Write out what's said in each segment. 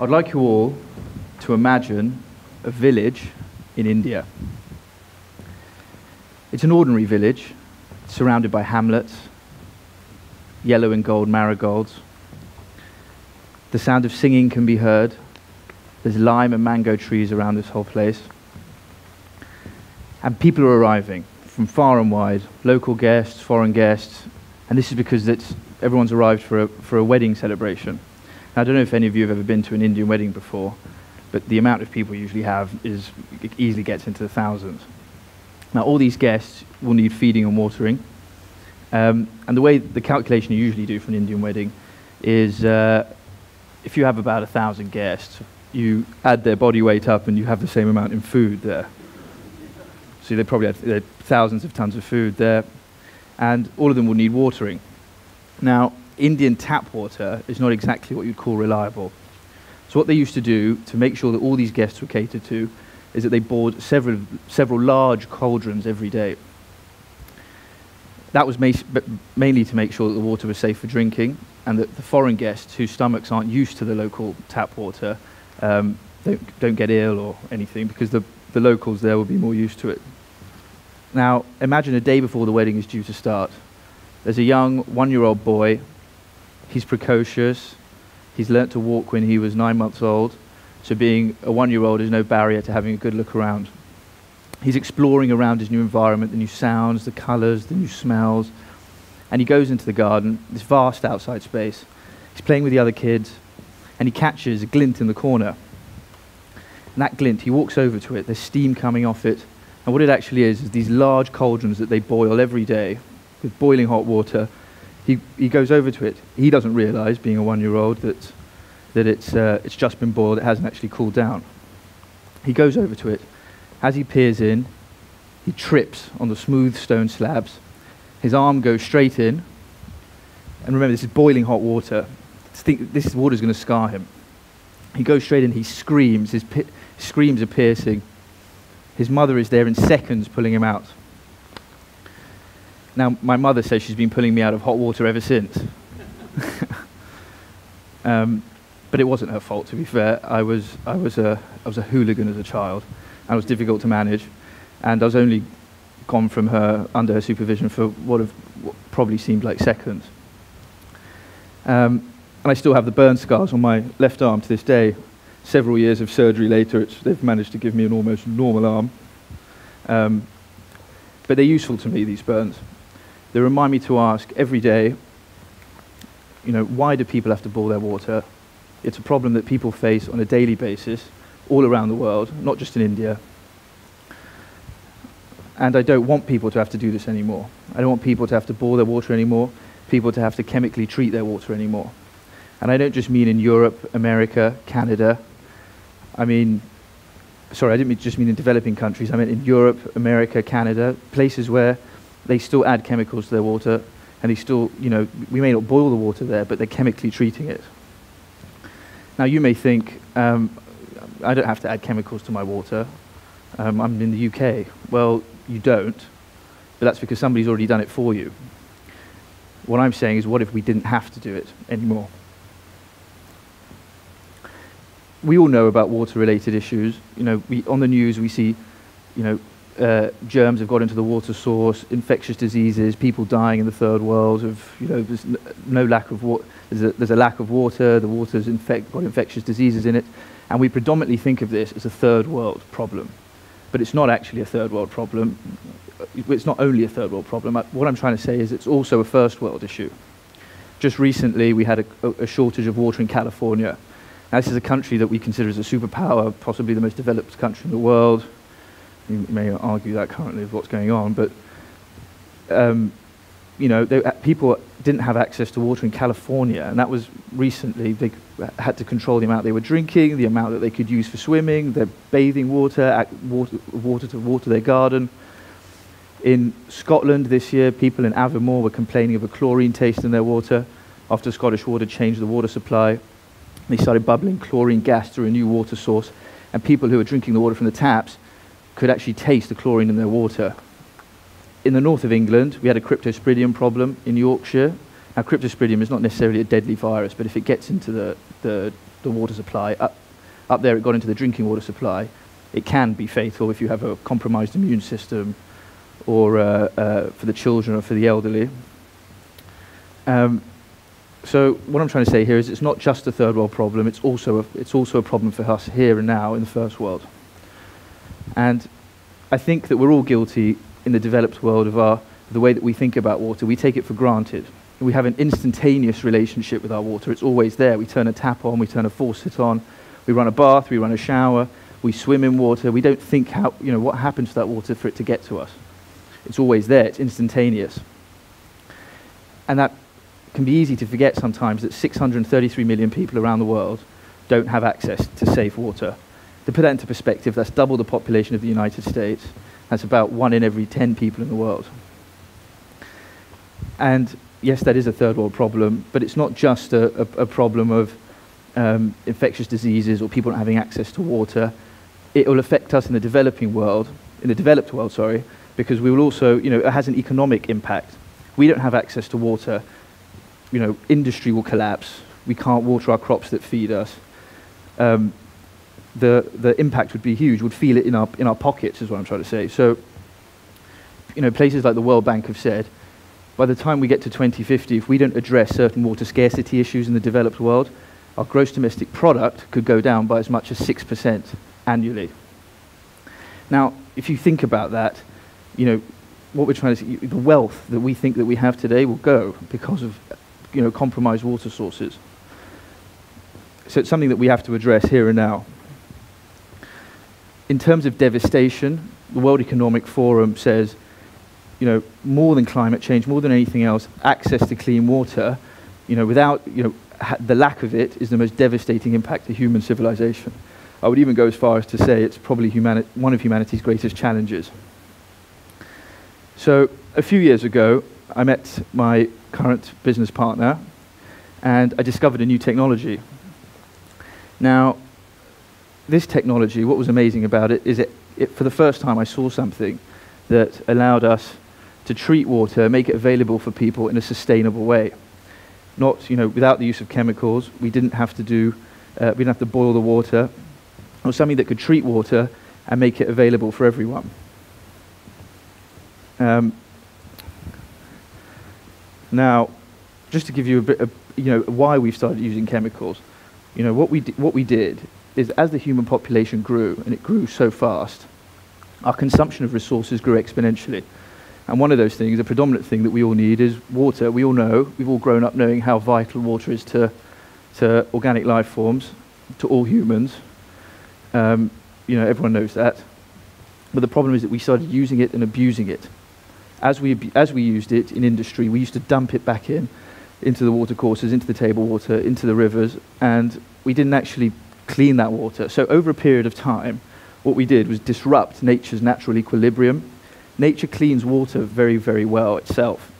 I'd like you all to imagine a village in India. It's an ordinary village, surrounded by hamlets, yellow and gold marigolds. The sound of singing can be heard. There's lime and mango trees around this whole place. And people are arriving from far and wide, local guests, foreign guests, and this is because everyone's arrived for a, for a wedding celebration. I don't know if any of you have ever been to an Indian wedding before, but the amount of people you usually have is, easily gets into the thousands. Now, all these guests will need feeding and watering. Um, and the way the calculation you usually do for an Indian wedding is uh, if you have about a thousand guests, you add their body weight up and you have the same amount in food there. So they probably had thousands of tons of food there. And all of them will need watering. Now, Indian tap water is not exactly what you'd call reliable. So what they used to do to make sure that all these guests were catered to is that they bored several, several large cauldrons every day. That was mainly to make sure that the water was safe for drinking and that the foreign guests whose stomachs aren't used to the local tap water um, don't, don't get ill or anything because the, the locals there will be more used to it. Now, imagine a day before the wedding is due to start. There's a young one year old boy. He's precocious. He's learnt to walk when he was nine months old. So, being a one year old is no barrier to having a good look around. He's exploring around his new environment, the new sounds, the colours, the new smells. And he goes into the garden, this vast outside space. He's playing with the other kids, and he catches a glint in the corner. And that glint, he walks over to it. There's steam coming off it. And what it actually is, is these large cauldrons that they boil every day with boiling hot water. He, he goes over to it. He doesn't realize, being a one year old, that, that it's, uh, it's just been boiled, it hasn't actually cooled down. He goes over to it as he peers in, he trips on the smooth stone slabs. His arm goes straight in. And remember, this is boiling hot water. This water is going to scar him. He goes straight in. He screams. His screams are piercing. His mother is there in seconds pulling him out. Now, my mother says she's been pulling me out of hot water ever since. um, but it wasn't her fault, to be fair. I was, I was, a, I was a hooligan as a child and was difficult to manage. And I was only gone from her under her supervision for what, have, what probably seemed like seconds. Um, and I still have the burn scars on my left arm to this day. Several years of surgery later, they've managed to give me an almost normal arm. Um, but they're useful to me, these burns. They remind me to ask every day, you know, why do people have to boil their water? It's a problem that people face on a daily basis all around the world, not just in India. And I don't want people to have to do this anymore. I don't want people to have to boil their water anymore, people to have to chemically treat their water anymore. And I don't just mean in Europe, America, Canada. I mean, sorry, I didn't just mean in developing countries. I meant in Europe, America, Canada, places where they still add chemicals to their water and they still, you know, we may not boil the water there, but they're chemically treating it. Now, you may think, um, I don't have to add chemicals to my water. Um, I'm in the UK. Well, you don't, but that's because somebody's already done it for you. What I'm saying is, what if we didn't have to do it anymore? We all know about water-related issues. You know, we, on the news we see, you know, uh, germs have got into the water source, infectious diseases, people dying in the third world of, you know, there's no lack of water, there's a, there's a lack of water, the water's infect, got infectious diseases in it. And we predominantly think of this as a third world problem. But it's not actually a third world problem. It's not only a third world problem. What I'm trying to say is it's also a first world issue. Just recently, we had a, a shortage of water in California. Now, this is a country that we consider as a superpower, possibly the most developed country in the world. You may argue that currently with what's going on, but um, you know, they, uh, people didn't have access to water in California, and that was recently. They had to control the amount they were drinking, the amount that they could use for swimming, their bathing water, water, water to water their garden. In Scotland this year, people in Aviemore were complaining of a chlorine taste in their water after Scottish Water changed the water supply. They started bubbling chlorine gas through a new water source, and people who were drinking the water from the taps could actually taste the chlorine in their water in the north of England, we had a cryptosporidium problem in Yorkshire. Now, cryptosporidium is not necessarily a deadly virus, but if it gets into the, the the water supply. Up, up there, it got into the drinking water supply. It can be fatal if you have a compromised immune system or uh, uh, for the children or for the elderly. Um, so what I'm trying to say here is it's not just a third world problem, it's also a, it's also a problem for us here and now in the first world. And I think that we're all guilty in the developed world of our, the way that we think about water. We take it for granted. We have an instantaneous relationship with our water. It's always there. We turn a tap on, we turn a faucet on, we run a bath, we run a shower, we swim in water. We don't think how, you know, what happens to that water for it to get to us. It's always there, it's instantaneous. And that can be easy to forget sometimes that 633 million people around the world don't have access to safe water. To put that into perspective, that's double the population of the United States. That's about one in every 10 people in the world. And yes, that is a third world problem, but it's not just a, a, a problem of um, infectious diseases or people not having access to water. It will affect us in the developing world, in the developed world, sorry, because we will also, you know, it has an economic impact. We don't have access to water you know, industry will collapse. We can't water our crops that feed us. Um, the, the impact would be huge. We'd feel it in our, in our pockets, is what I'm trying to say. So, you know, places like the World Bank have said, by the time we get to 2050, if we don't address certain water scarcity issues in the developed world, our gross domestic product could go down by as much as 6% annually. Now, if you think about that, you know, what we're trying to see, the wealth that we think that we have today will go because of you know, compromised water sources. So it's something that we have to address here and now. In terms of devastation, the World Economic Forum says, you know, more than climate change, more than anything else, access to clean water, you know, without, you know, the lack of it is the most devastating impact to human civilization. I would even go as far as to say it's probably one of humanity's greatest challenges. So a few years ago, I met my current business partner, and I discovered a new technology. Now, this technology, what was amazing about it is it, it, for the first time I saw something that allowed us to treat water, make it available for people in a sustainable way. Not, you know, without the use of chemicals. We didn't have to do, uh, we didn't have to boil the water. Was something that could treat water and make it available for everyone. Um, now, just to give you a bit of, you know, why we've started using chemicals, you know, what we, what we did is as the human population grew, and it grew so fast, our consumption of resources grew exponentially. And one of those things, a predominant thing that we all need is water. We all know, we've all grown up knowing how vital water is to, to organic life forms, to all humans. Um, you know, everyone knows that. But the problem is that we started using it and abusing it as we, as we used it in industry, we used to dump it back in, into the watercourses, into the table water, into the rivers, and we didn't actually clean that water. So over a period of time, what we did was disrupt nature's natural equilibrium. Nature cleans water very, very well itself.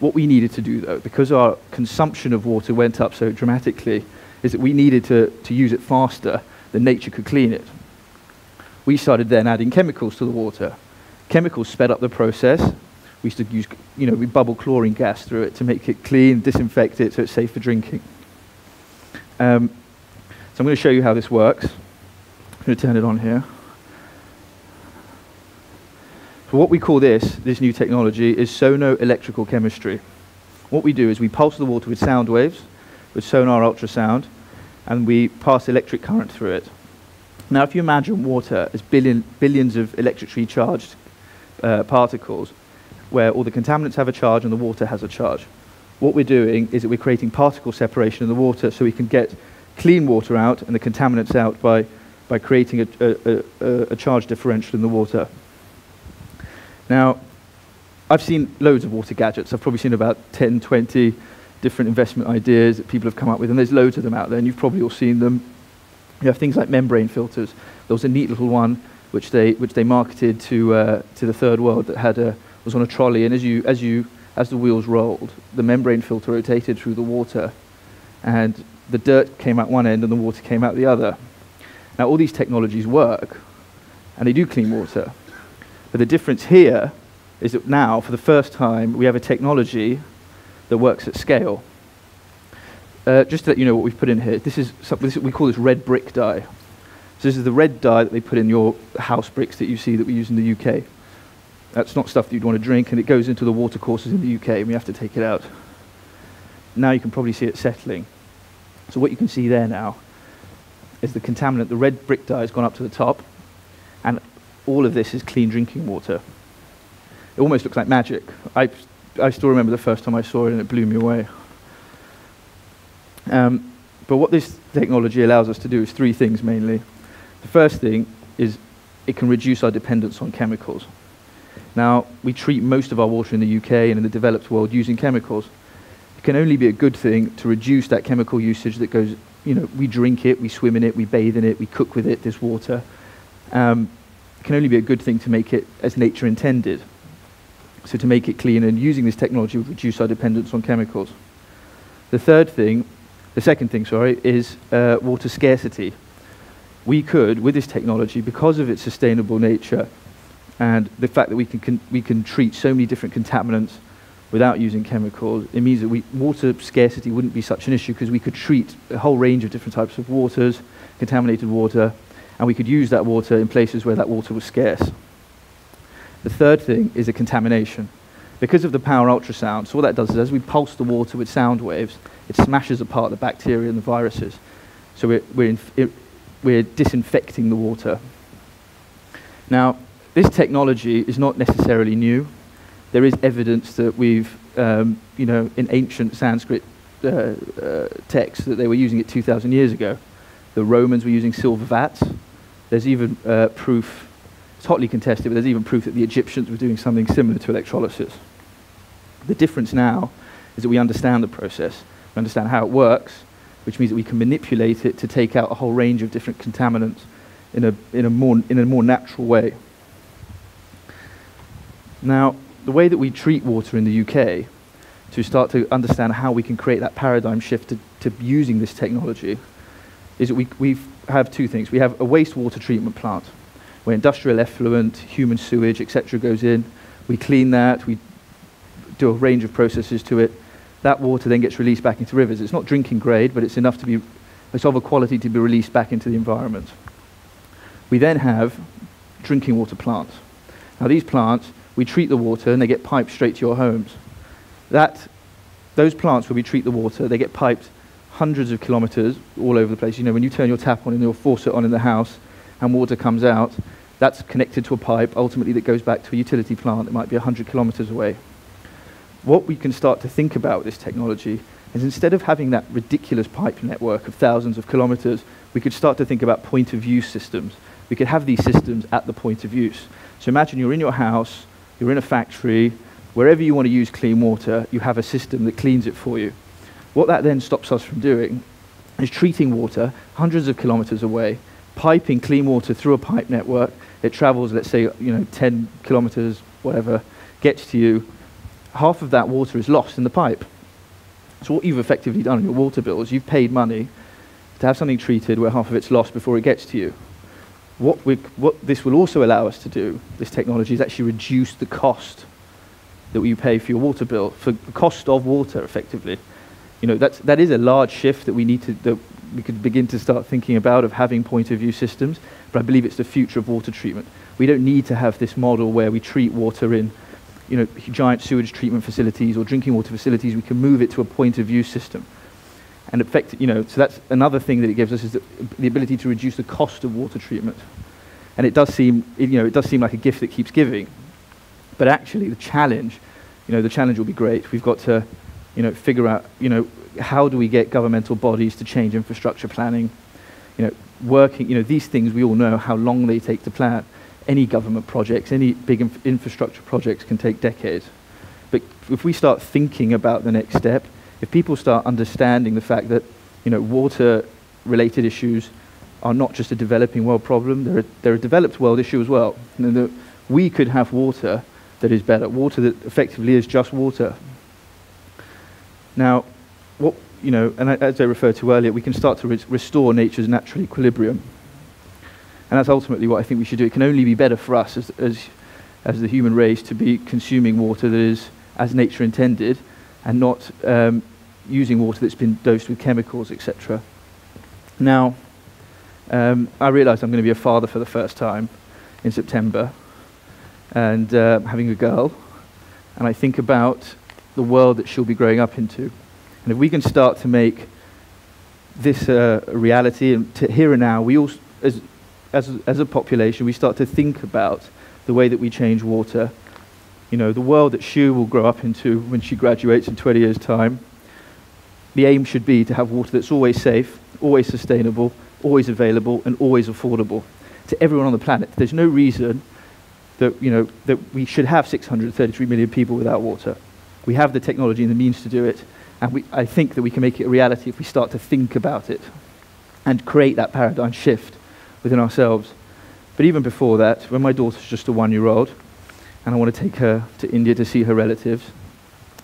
What we needed to do, though, because our consumption of water went up so dramatically, is that we needed to, to use it faster than nature could clean it. We started then adding chemicals to the water. Chemicals sped up the process, we used to use, you know, we bubble chlorine gas through it to make it clean, disinfect it so it's safe for drinking. Um, so I'm going to show you how this works. I'm going to turn it on here. So what we call this, this new technology, is sono-electrical chemistry. What we do is we pulse the water with sound waves, with sonar ultrasound, and we pass electric current through it. Now, if you imagine water as billion, billions of electrically charged uh, particles, where all the contaminants have a charge and the water has a charge. What we're doing is that we're creating particle separation in the water so we can get clean water out and the contaminants out by, by creating a, a, a, a charge differential in the water. Now, I've seen loads of water gadgets. I've probably seen about 10, 20 different investment ideas that people have come up with, and there's loads of them out there, and you've probably all seen them. You have things like membrane filters. There was a neat little one which they, which they marketed to, uh, to the third world that had a, was on a trolley, and as you, as you, as the wheels rolled, the membrane filter rotated through the water, and the dirt came out one end and the water came out the other. Now, all these technologies work, and they do clean water. But the difference here is that now, for the first time, we have a technology that works at scale. uh, just to let you know what we've put in here, this is, this, we call this red brick dye. So this is the red dye that they put in your house bricks that you see that we use in the UK. That's not stuff that you'd want to drink, and it goes into the water courses in the UK, and we have to take it out. Now you can probably see it settling. So what you can see there now is the contaminant, the red brick dye has gone up to the top, and all of this is clean drinking water. It almost looks like magic. I, I still remember the first time I saw it, and it blew me away. Um, but what this technology allows us to do is three things mainly. The first thing is it can reduce our dependence on chemicals. Now, we treat most of our water in the UK and in the developed world using chemicals. It can only be a good thing to reduce that chemical usage that goes, you know, we drink it, we swim in it, we bathe in it, we cook with it, this water. Um, it can only be a good thing to make it as nature intended. So to make it clean and using this technology would reduce our dependence on chemicals. The third thing, the second thing, sorry, is uh, water scarcity. We could, with this technology, because of its sustainable nature, and the fact that we can, we can treat so many different contaminants without using chemicals, it means that we, water scarcity wouldn't be such an issue because we could treat a whole range of different types of waters, contaminated water, and we could use that water in places where that water was scarce. The third thing is a contamination. Because of the power ultrasound, so what that does is as we pulse the water with sound waves, it smashes apart the bacteria and the viruses. So we're, we're, it, we're disinfecting the water. Now, this technology is not necessarily new. There is evidence that we've, um, you know, in ancient Sanskrit uh, uh, texts that they were using it 2,000 years ago. The Romans were using silver vats. There's even uh, proof, it's hotly contested, but there's even proof that the Egyptians were doing something similar to electrolysis. The difference now is that we understand the process, we understand how it works, which means that we can manipulate it to take out a whole range of different contaminants in a, in a, more, in a more natural way. Now, the way that we treat water in the UK, to start to understand how we can create that paradigm shift to, to using this technology, is that we we have two things. We have a wastewater treatment plant, where industrial effluent, human sewage, etc., goes in. We clean that. We do a range of processes to it. That water then gets released back into rivers. It's not drinking grade, but it's enough to be, it's of a quality to be released back into the environment. We then have drinking water plants. Now, these plants we treat the water and they get piped straight to your homes. That, those plants where we treat the water, they get piped hundreds of kilometers all over the place. You know, when you turn your tap on and your faucet on in the house and water comes out, that's connected to a pipe, ultimately that goes back to a utility plant that might be 100 kilometers away. What we can start to think about with this technology is instead of having that ridiculous pipe network of thousands of kilometers, we could start to think about point of use systems. We could have these systems at the point of use. So imagine you're in your house, you're in a factory, wherever you want to use clean water, you have a system that cleans it for you. What that then stops us from doing is treating water hundreds of kilometers away, piping clean water through a pipe network. It travels, let's say, you know, 10 kilometers, whatever, gets to you. Half of that water is lost in the pipe. So what you've effectively done in your water bills, you've paid money to have something treated where half of it's lost before it gets to you what, we, what this will also allow us to do, this technology, is actually reduce the cost that you pay for your water bill, for the cost of water, effectively. You know, that's, that is a large shift that we need to, that we could begin to start thinking about of having point of view systems, but I believe it's the future of water treatment. We don't need to have this model where we treat water in, you know, giant sewage treatment facilities or drinking water facilities. We can move it to a point of view system and affect, you know, so that's another thing that it gives us is the, the ability to reduce the cost of water treatment. And it does seem, you know, it does seem like a gift that keeps giving. But actually, the challenge, you know, the challenge will be great. We've got to, you know, figure out, you know, how do we get governmental bodies to change infrastructure planning? You know, working, you know, these things we all know how long they take to plan. Any government projects, any big inf infrastructure projects can take decades. But if we start thinking about the next step, if people start understanding the fact that you know, water-related issues are not just a developing world problem, they're a, they're a developed world issue as well. That we could have water that is better, water that effectively is just water. Now, what, you know, and as I referred to earlier, we can start to re restore nature's natural equilibrium. And that's ultimately what I think we should do. It can only be better for us as, as, as the human race to be consuming water that is as nature intended and not um, using water that's been dosed with chemicals, etc. Now, um, I realised I'm going to be a father for the first time in September, and uh, having a girl, and I think about the world that she'll be growing up into. And if we can start to make this uh, a reality, and to here and now, we all, as, as, as a population, we start to think about the way that we change water. You know, the world that Shu will grow up into when she graduates in 20 years' time. The aim should be to have water that's always safe, always sustainable, always available, and always affordable to everyone on the planet. There's no reason that, you know, that we should have 633 million people without water. We have the technology and the means to do it, and we, I think that we can make it a reality if we start to think about it and create that paradigm shift within ourselves. But even before that, when my daughter's just a one year old, and I want to take her to India to see her relatives,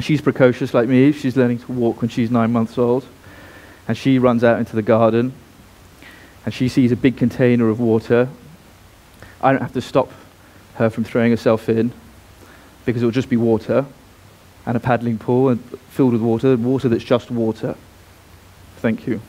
she's precocious like me. She's learning to walk when she's nine months old. And she runs out into the garden and she sees a big container of water. I don't have to stop her from throwing herself in because it will just be water and a paddling pool filled with water, water that's just water. Thank you.